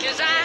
Cause I